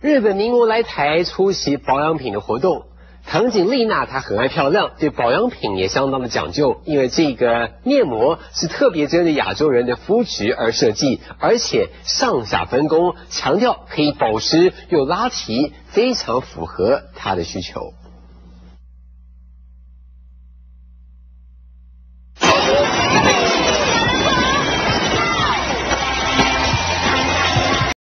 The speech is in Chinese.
日本名模来台出席保养品的活动藤井丽娜她很爱漂亮对保养品也相当的讲究因为这个面膜是特别针对亚洲人的肤质而设计而且上下分工强调可以保湿又拉提非常符合她的需求。